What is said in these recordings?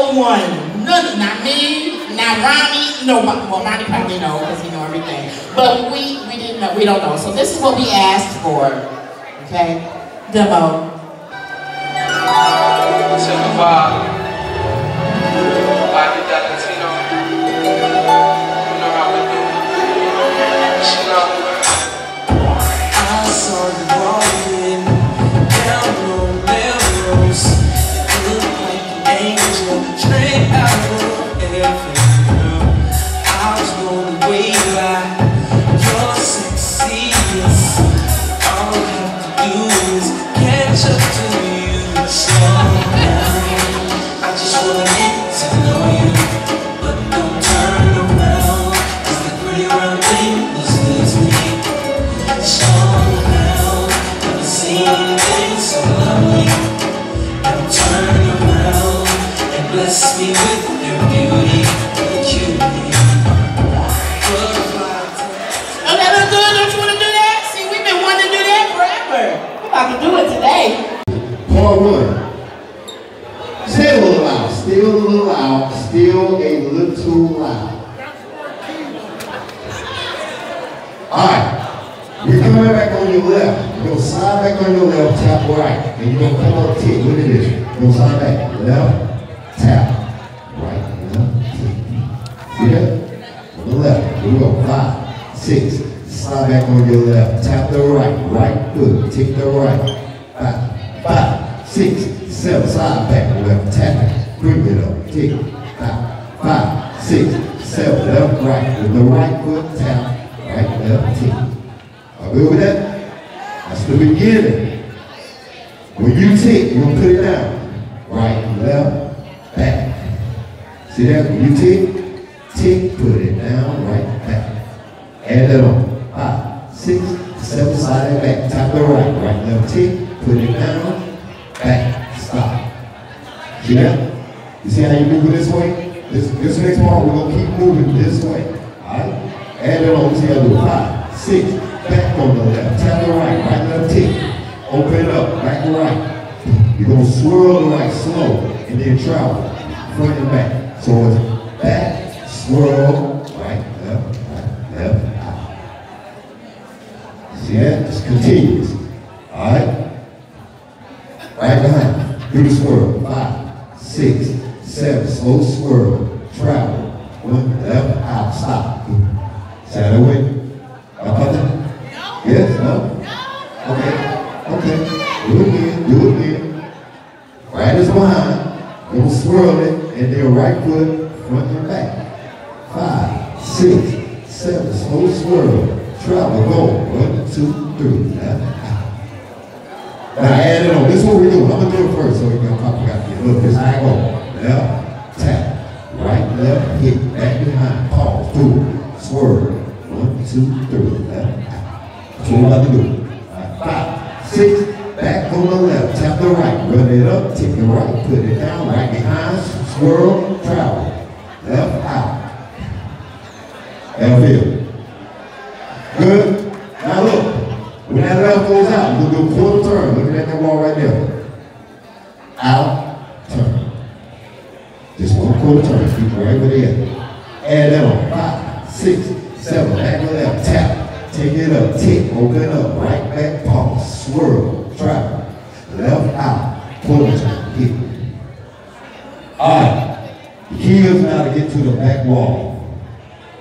no one, none, not me, not Ronnie, no, well, Ronnie probably know because he know everything. But we, we didn't know, we don't know. So this is what we asked for, okay? Demo. Simplify. Left. Go. Five, six. Slide back on your left. Tap the right. Right foot. take the right. Five, five, six, seven. Slide back. Left. Tap. Bring it up. Tick. Five, five, six, seven. Left, right. With the right foot. Tap. Right, left, tick. Are good with that? That's the beginning. When you tick, you're gonna put it down. Right, left, back. See that? When you tick, tick, put it down, right, back. Add that on. Six, slide it back. Tap the right, right, left, tick, put it down, back, stop. See that? You see how you move it this way? This, this next part, we're gonna keep moving this way. Alright? Add it on, see how to it. Five, six, back on the left, tap the right, right, left, tick. Open it up, back to right. You're gonna swirl the right slow and then travel front and back. So it's back, swirl, right, left, right, left, out. See that? It's continuous. Alright? Right behind. Do the swirl. Five, six, seven. Slow swirl. Travel. One, left, out, stop. How that went? Y'all got that? Yes? No? Okay. Okay. Do it again. Do it again. Right is behind. You'll swirl it and then right foot front and back. Five, six, seven. Slow swirl. Travel. Go. One, two, three. Out. Now add it on. This is what we're doing. I'm gonna do it first so we can pop it out. Look, this is go. Left, tap. Right, left, hit. Back behind. Pause. It. Swerve. One, two, three. Left, out. That's what we're about to do. Five, six, back on the left. Tap the right. Run it up. Take the right. Put it down. Right behind. Swirl. Travel. Left, out. And feel. Good? Now look. When that left goes out, you'll do a quarter turn. Look at that wall right there. Out, turn. Just one quarter turn. Keep right where they at. Add that on. Five, six, seven. Back to left. Tap. Take it up. Tick. Open up. Right back. Pause. Swirl. Travel. Left out. Quarter turn. Hit. Alright. The key is now to get to the back wall.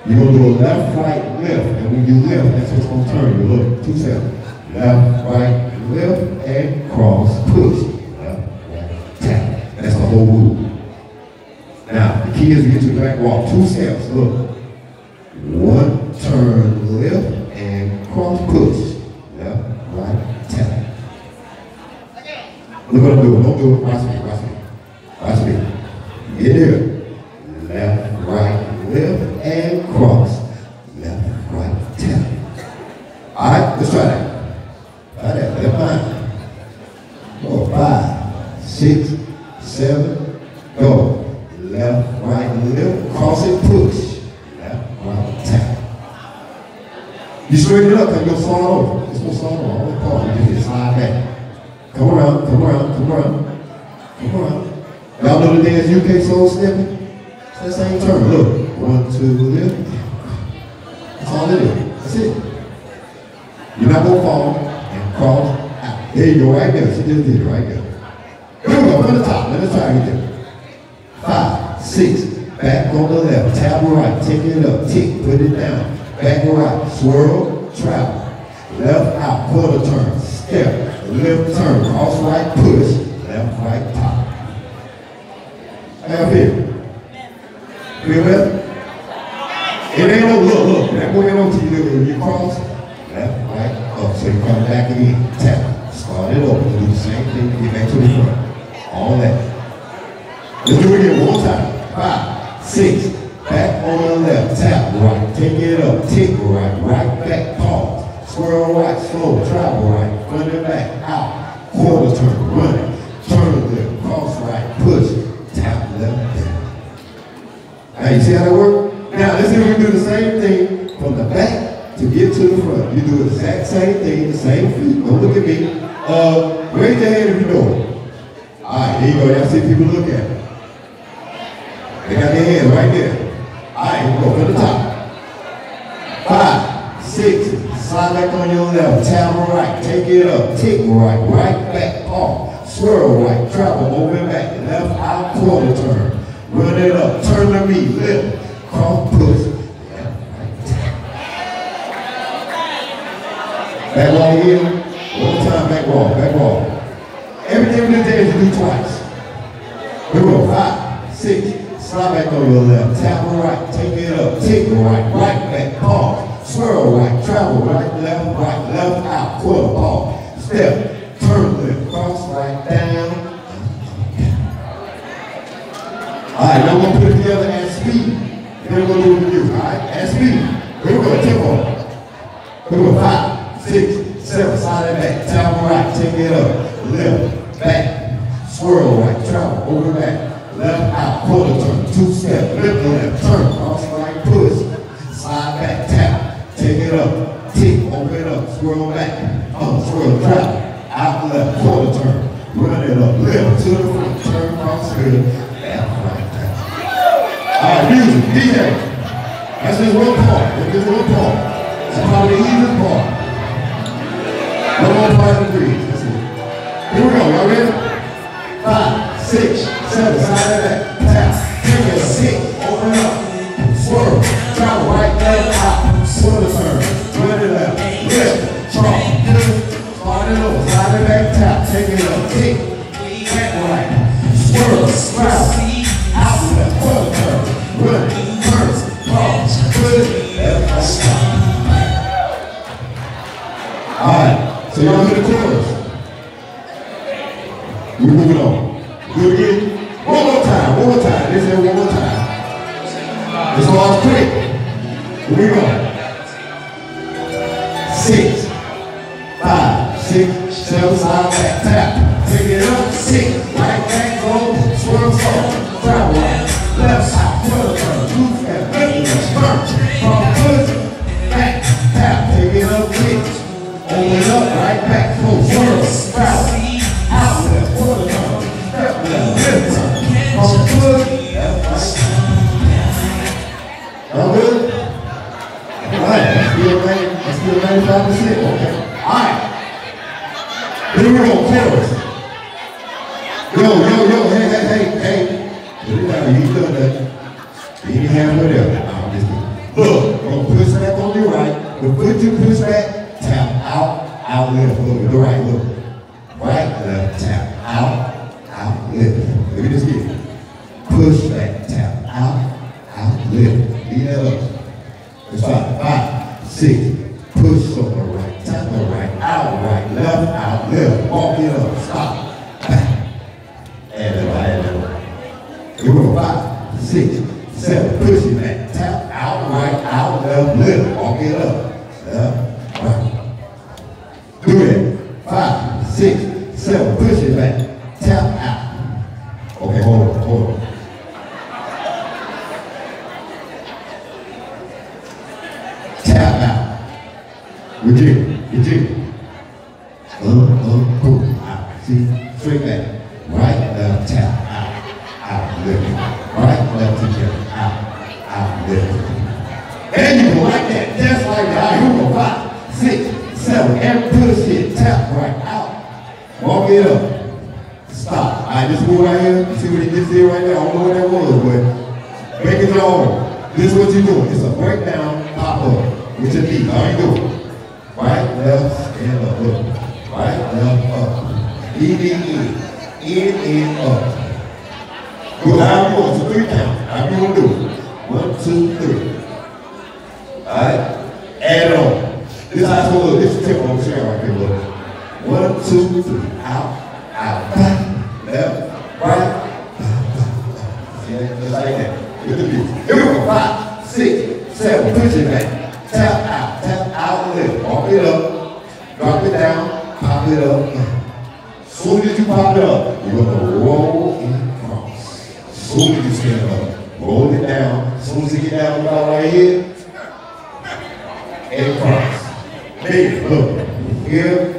You're gonna do a left, right, left, and when you lift, that's what's gonna turn you. Look, two seconds. Left, right, lift, and cross, push. Left, right, tap. That's the whole move. Now, the key is to get to the back wall. Two steps. Look. One turn, lift, and cross, push. Left, right, tap. Look what I'm doing. Don't do it. Watch me. Watch me. Get there. Left, right, lift, and cross. Left, right, tap. All right, let's try that. Try that. Left behind. Go. Five, six, seven, go. Left, right, lift, cross it, push. Left, right, tap. You straighten it up, cause you're gonna slide over. It's gonna slide over. All the part. You just slide back. Come around, come around, come around. Come around. Y'all know the dance UK soul stepping? It's that same term. Look, one, two, lift. That's all it is. That's it. You're not gonna fall and cross out. There you go, right there. She just did it right there. Here we go, from the top. Let us try it again. Five, six, back on the left, tab right, take it up, tick, put it down. Back right, swirl, travel. Left out, quarter turn, step, left turn, cross right, push, left right, top. Have here. Feel that? It ain't no look, look, that boy ain't no you you cross, left, right, up, so you come back again, tap, start it over, do the same thing, get back to the front. All that. Let's do it again one time. Five, six, back on the left, tap right, take it up, tick right, right back, pause, swirl right, slow, travel right, front and back, out, quarter turn, run it, turn left, cross right, push, tap left, down. Now you see how that work? Now let's see if we do the same thing from the back to get to the front. You do the exact same thing, the same feet. Don't look at me. Uh, raise your hand if you know it. All right, there you go. Y'all see people look at it. They got their hands right there. All right, here we go. From the top. Five, six, slide back on your left, tap right, take it up, tick right, right back, off, swirl right, travel over and back, left out, quarter turn, run it up, turn to me, lift, cross, push, left. Back wall here, one time, back wall, back wall. Everything we do today is do twice. We go. Five, six, slide back on your left, tap right, take it up, tick right, right back, pause, swirl right, travel right, left, right, left, out, quarter, pause, step, turn left, cross right, down. All right, now we're gonna put it together at speed. Then we're gonna do it with you, all right? At speed. Here we go, tempo. Here we go, five, six, seven, slide it back, tap right, take it up, left, back, swirl right, travel, over back, left out, quarter turn, two step, lift left, turn, cross right, push, slide back, tap, take it up, tick, open it up, swirl back, up, swirl, travel, out left, quarter turn, run it up, left to the front, turn, cross good, left, right, tap. All right, music, DJ. That's just one part. That's just one part. It's probably the easiest part. No more part of the breeze. That's it. Here we go. Y'all ready? Five, six, seven, side of that. Tap. Take it, six, open up. Swirl. Travel right, left, out. Swirl the turn. It left. Lift. Draw. Start it over. Slide it back, tap. Take it up. Tick. Back right. Swirl. Travel. Here we go, chorus. Yo, yo, yo, hey, hey, hey, hey. Put it down, you done that. You can have whatever. I'm just kidding. Look, gonna push back on your right. The foot you push back, tap out, out, left. Look, the right, look. You did. You did. Uh, uh, cool. Out. See? Straight back. Right, left, tap. Out. Out, lift. Right, left, together. Out. Out, lift. And you go like that. That's like that. You go five, six, seven. And push it. Tap right out. Walk it up. Stop. I just move right here. You see what he just did right there? I don't know what that was, but make it your own. This is what you do. It's a breakdown pop-up with your feet. All you doing? Right, left, and up. Look. Right, left, up. In, in, in. In, in, up. You going? So three count. How you gonna do it? One, two, three. Alright? Add on. This is how it's. This is the tempo I'm sharing right here. One, two, three. Out, out, back, left, right. See that? Just like that. The. Here we go. Five, six, seven. Push it back. Tap out, out, it up. Drop it down. Pop it up. Soon as you pop it up, you're gonna roll and cross. Soon as you stand up, roll it down. Soon as you get down about right here, and cross. Big, look. Here.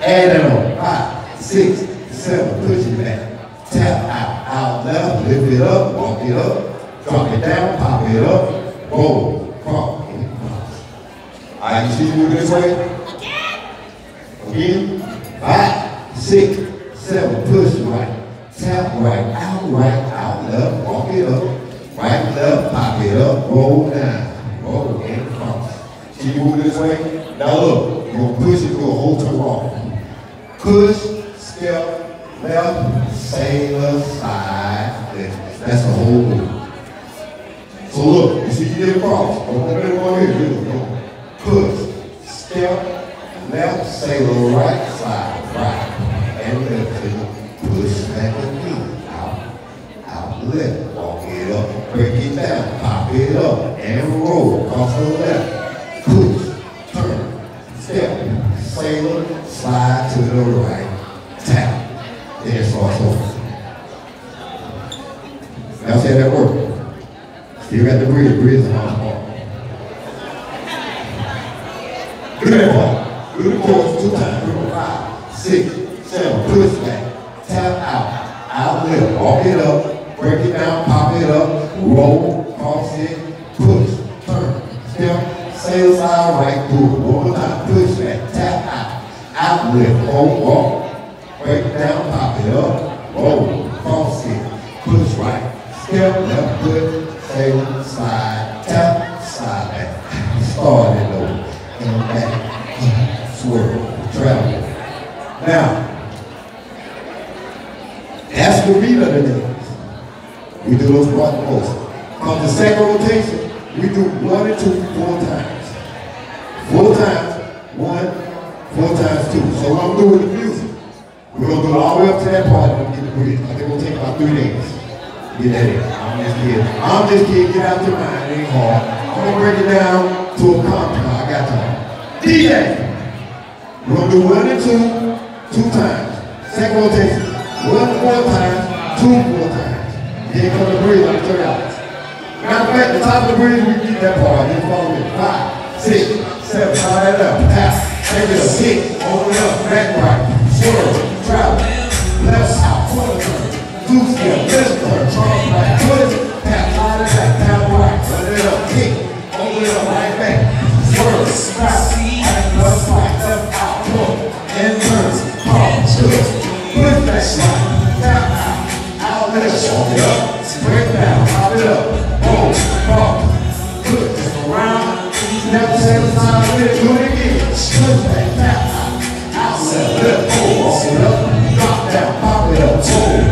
Add it on. Five, six, seven. Push it back. Tap out. Out left. Lift it up. Walk it up. Drop it down. Pop it up. Roll. Oh, cross. All right, you me moving this way? Again. again, Five, six, seven. Push right. Tap right. Out right. Out left. Walk it up. Right, left, pop it up, roll down, roll and cross. You move this way? Now look, you're gonna push it through a whole turn wrong. Push, step, left, sailor, side. That's the whole move. So look, you see you did cross. Don't let go here. Go. Push, step, left, sailor, right, side, right, and left. Push back again, out, out, left. Walk it up, break it down, pop it up, and roll across the left. Push, turn, step, sailor, slide to the right, tap. Starts over. Now say that word. Still got the bridge, bridge part. Do the chorus two times. Do five, six, seven, push back, tap out, out left, walk it up, break it down, pop it up, roll, cross it, push, turn, step, sail side. Right, pull, one more time, push back, tap out, out left, hold, walk, break it down, pop it up, roll, Those. On the second rotation, we do one and two four times. Four times, one, four times two. So what I'm doing with the music, we're gonna it all the way up to that part and get the bridge. I think it'll take about three days. Get that in. I'm just kidding. I'm just kidding. Get out your mind. It ain't hard. I'm gonna break it down to a compound. I got time. DJ. We're gonna do one and two, two times. Second rotation, one four times, on third out. Matter of fact, the top of the bridge, we get that part. Then follow me. Five, six, seven, tie that up. Pass, take it up, hit, it up, back right, swirl, travel, left out, quarter turn, two step, left turn, cross right, twist, tap, tie it back, tap right, run it up, hit, open it up, right back, swirl, travel, left left out, pull, and turn, cross, twist, push back, right, tap out, out left, walk it up, cross, push, around, left, same side, with it, do it again, push back, out, out left, pull, walk it up, drop down, pop it up, roll,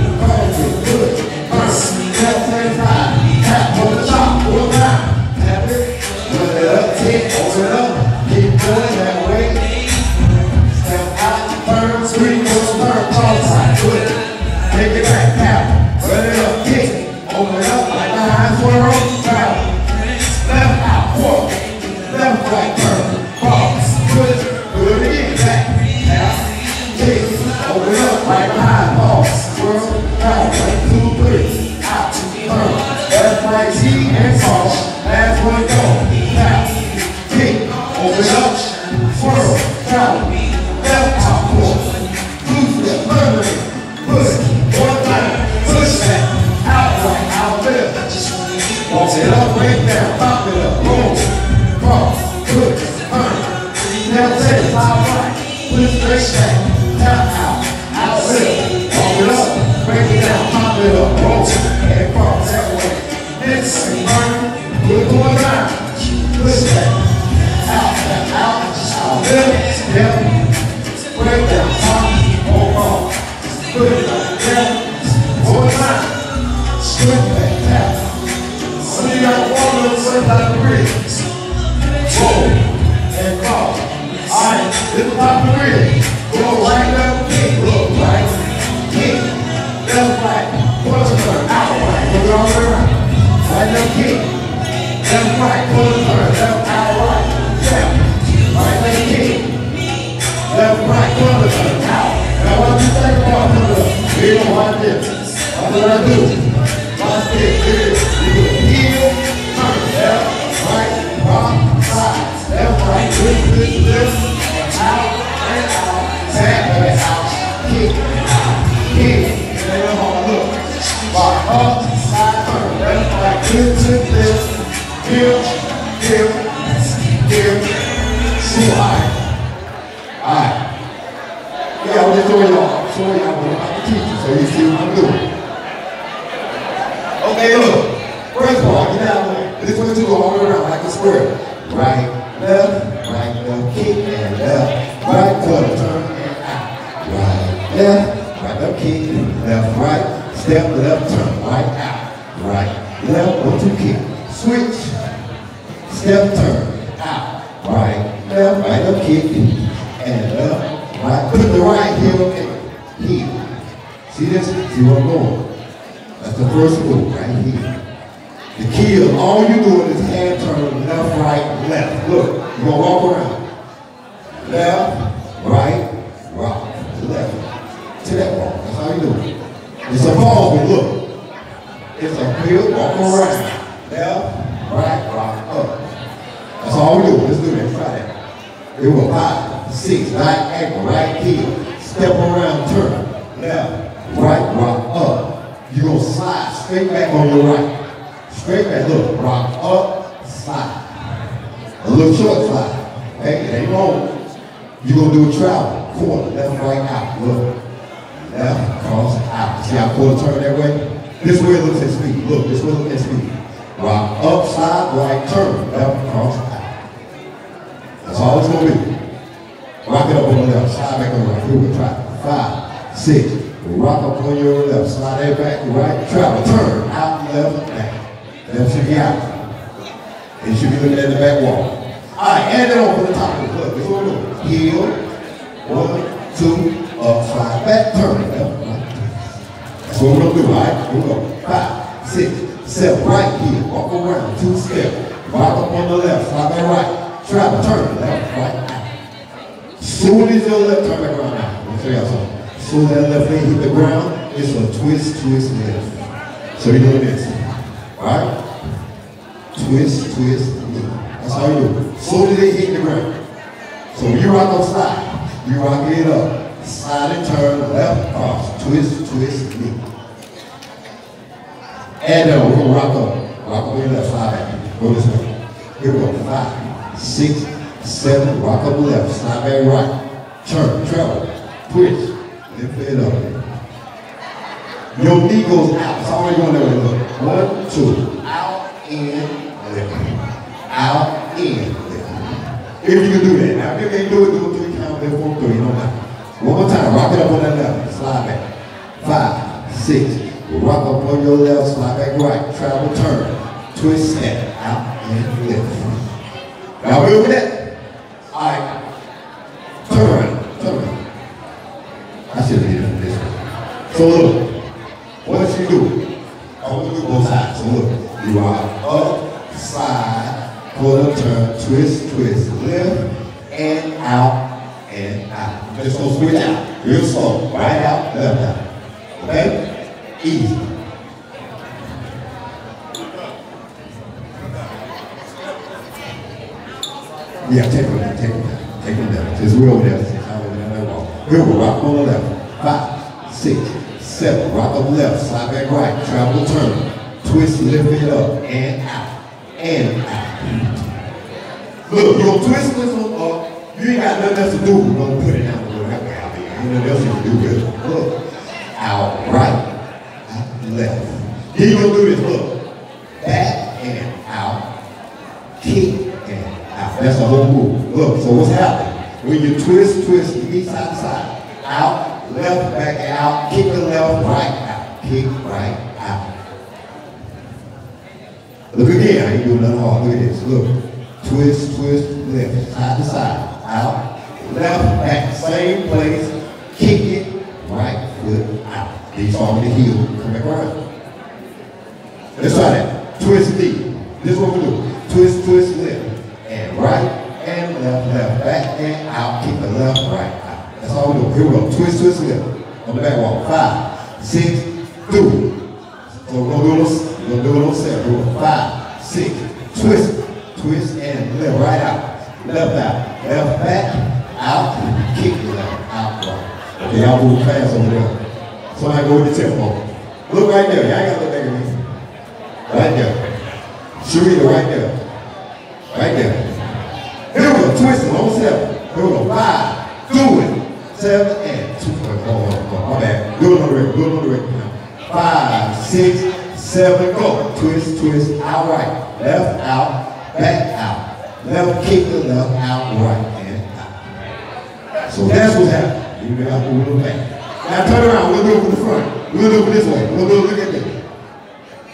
Left, right, rock, left. To that walk. That's how you do it. It's a pause, but look. It's a clear walk around. Left, right, rock, up. That's all we do. Let's do that. Try that. We go. Five, six, right ankle, right heel. Step around, turn. Left, right, rock, up. You're gonna slide straight back on your right. Straight back, look, rock up, slide. A little short slide. Hey, it ain't long. You're gonna do a travel. Quarter, left, right, out. Look. Left, cross, out. See how quarter turn that way? This way it looks at speed. Look, this way it looks at speed. Rock upside, right, turn. Left, cross, out. That's all it's gonna be. Rock it up on the left, slide back on the right. Here we try. Five, six, rock up on your left, slide that back, right, travel, turn, out, left, back. Left should be out. You should be looking at the back wall. All right, add it from the top of the club. Heel, one, two, up, slide back, turn, right. That's what we're gonna do, all right? Here we go. Five, six, seven, right heel, walk around, two step, rock up on the left, slide back right, travel, turn, left, right. Soon as your left, turn back around now. Let me show y'all something. Soon as that left leg hit the ground, it's a twist, twist, left. So you're doing this. Alright? Twist, twist, left. How you. Soon as they hit the ground. So when you rock on slide, you rock it up. Slide and turn, left, cross, twist, twist, left. And uh, we're gonna rock up. Rock up your left, slide back. Go this way. Here we go. Five, six, seven, rock up left, slide back right. Turn, travel, twist, lift it up. Your knee goes out. All you're going to do. Look. One, two. Out, in, lift. Out, in. If you can do that. Now, if you can't do it, do it three count, lift one, three. No matter. One more time. Rock it up on that left. Slide back. Five, six. Rock up on your left, slide back right. Travel, turn. Twist, step. Out, in, lift. Y'all good with that? All right. Turn, turn. I should have did it this way. So look. What you do? I want to do both sides. So look, you are up, slide, quarter turn, twist, twist, lift, and out, and out. Just gonna switch out. Real slow. Right out, left out. Okay? Easy. Yeah, take them down, take them down, take them down. Just real there. How we down that wall. Here we go, rock on the left. Five, six, seven, rock up left, slide back right, travel turn, twist, lift it up, and out, and out. Look, you twist this one oh, you ain't got nothing else to do, gonna put it down the road. Ain't nothing else you can do with it. Look, out, right, out, left. You gonna do this, look, back and out, kick and out. That's the whole move. Look, so what's happening? When you twist, twist, you each side to side, out, left, back, out, kick the left, right, out, kick, right, out. Look again, I ain't doing nothing hard. Look at this. Look. Twist, twist, left, side to side, out, left, back, same place, kick it, right, foot out. You fall on the heel, come back around. Let's try that. Twist knee. This is what we do. Twist, twist, left. And right and left, left, back and out. Keep the left, right, out. That's all we do. Here we go. Twist, twist, left. On the back wall. Five, six, do it. So we're do we're gonna do a little set. We're gonna five, six, twist, twist, and left, right out. Left out. Left back, out, kick it left, out, right. Okay, y'all move fast over there. Somebody go with the tempo. Look right there. Y'all gotta look back at me. Right there. Sharita, right there. Right there. Here we go. Twist it on seven. Here we go. Five. Do it. Seven and two. Oh, oh, oh, my bad. Do it on the record. Do it on the record. Five, six, seven, go. Twist, twist, out right. Left, out, back, out. Left, kick the left, out, right, and out. So that's what's happening. You got to move little back. Now turn around. We'll do it from the front. We'll do it this way. We'll do it, look at this.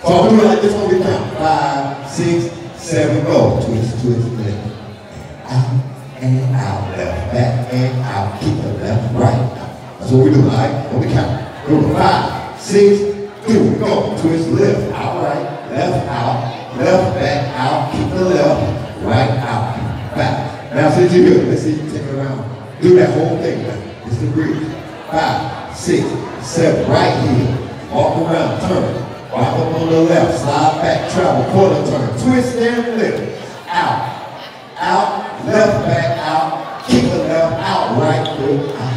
So I'll do it like this when we count. Five, six, seven, go. Twist, twist, left. Out and out, left, back and out. Keep the left, right. That's what we do, all right? When we count. Go five, six, do it. Go. Twist left, out, right, left, out, left, back, out. Keep the left, right, out, back. Now since you're here, let's see you take it around. Do that whole thing, man. It's the breathe. Five, six, seven, right here. Walk around, turn. Walk up on the left, slide back, travel, quarter turn, twist and lift, out, out, left back, out, keep the left, out, right foot, out.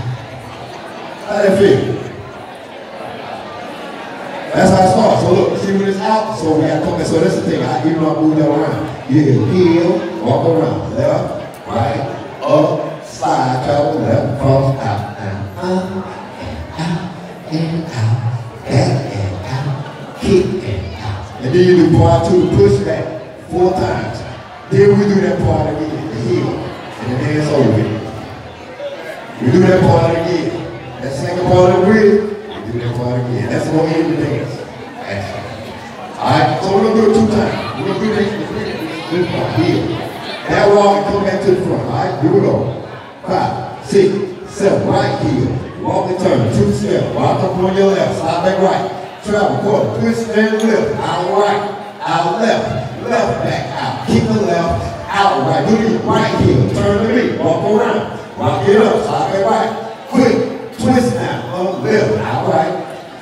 How that feel? That's how it starts. So look, see when it's out, so we got to come back. So that's the thing, I, even though I move that around, you can heel, walk around, left, right, up, slide, travel, left, cross, out, and up, and out, and out, back, and out, kick, and out. And then you do part two, push back, four times. Then we do that part again, the heel, and the hands over. We do that part again. That second part of the bridge, again. That's what we end the dance. Alright, so we're gonna do it two times. We're gonna do this, this, this part here. That walk and come back to the front. Alright, here we go. Five, six, seven, right heel. Walk and turn, two steps. Walk up on your left, slide back right. Travel, quarter, twist and lift. Out right, out left, left back out. Keep the left, out right. Do your right heel, turn to me, walk around. Rock it up, slide back right. Quick, twist now, up left, out right,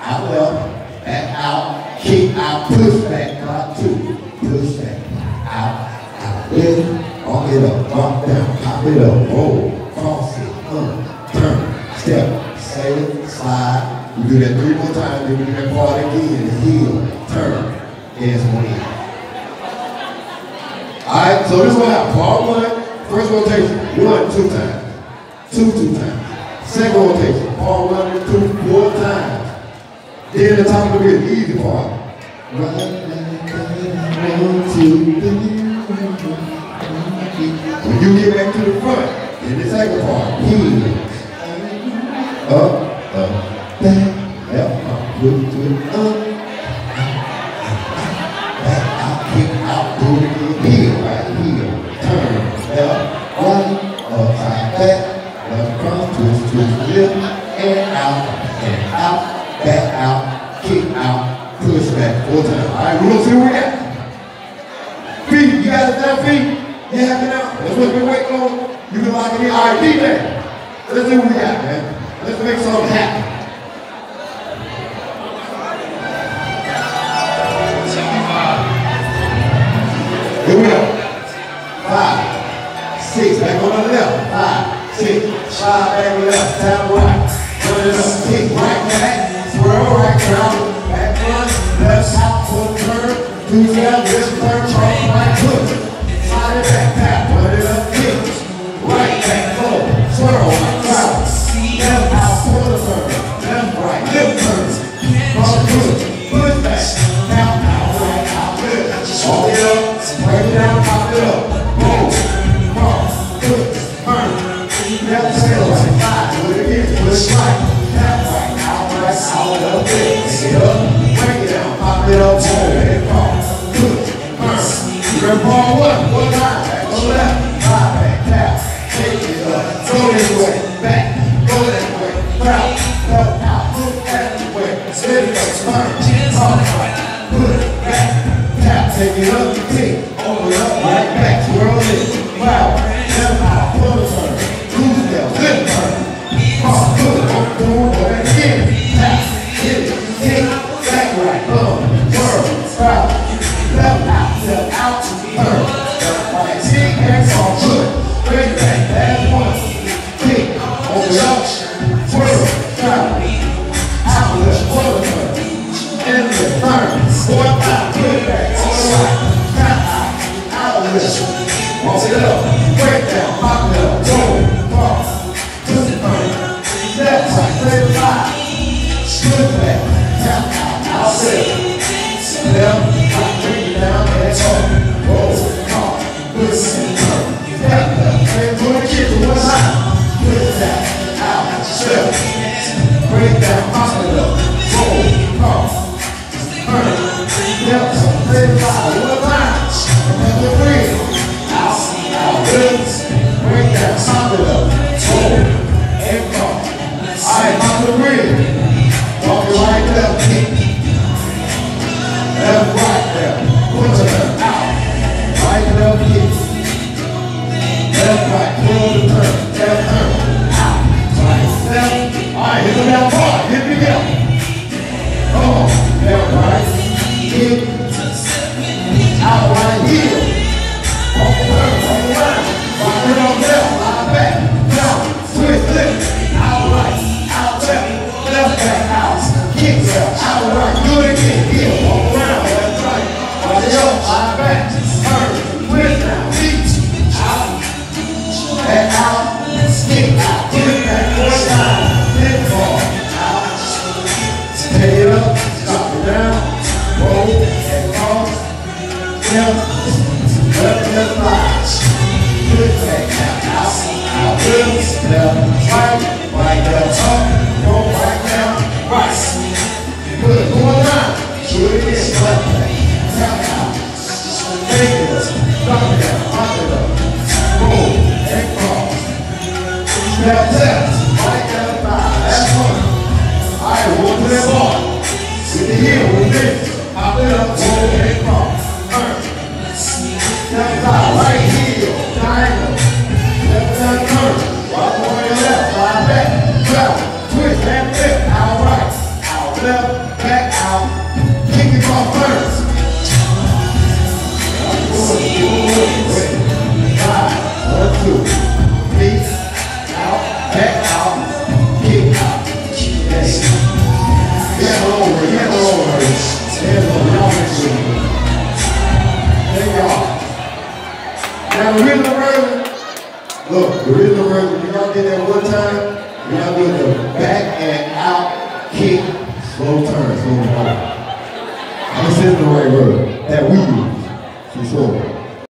out left, back out, kick out, push back, got two, push back, out, out, lift, walk it up, drop down, pop it up, roll, cross it, up, turn, step, sail, slide. We do that three more times, then we do that part again, heel, turn, hands on in. Alright, so this is what happened. Part one, first rotation, one, two times. Two, two times. Second rotation, part one two, four times. Then the top of the bridge, easy part. One. When you get back to the front, in the second part, heel. Up, up, back, left, up, twist, twist, up. Back out, kick out, it again, heel, right, heel. Turn, left, right, upside back, left cross, twist, twist, lift, and out, and out, back out, kick out, push back, full time. All right, we're gonna see what we got. Feet, you got it down, feet? You have it out? That's what we're waiting on. You can lock it in. All right, DJ, let's see what we got, man. Let's make something happen. Here we go. Five, six, back on the left. Five, six, five, back left, tap right. Turn it up, kick right back, left, out, full turn, two step, left turn, cross, right, hook. Slide it back, tap, turn it up, kick, right back, full, swirl, right, travel, left, out, full turn, left, right, left turn, cross, hook, push back, tap, out, right, out, lift, walk it up, break it down, pop it up, roll, cross, hook, turn, left, tail, right, five, do it again, push right, tap, right, out, right, out, up, lift, pick it up, it all turn. Cook, burn. Grandpa, what? What eye? Go left, high back, pass, Take it up. Go this way, back. Go that way. Proud, help out. Look everywhere. spin, it up, turn. Just like this. It up, break down, pop it up, boom. faith 最后，是第一回合，对，打对了，最后一，二，三，加油。did at one time.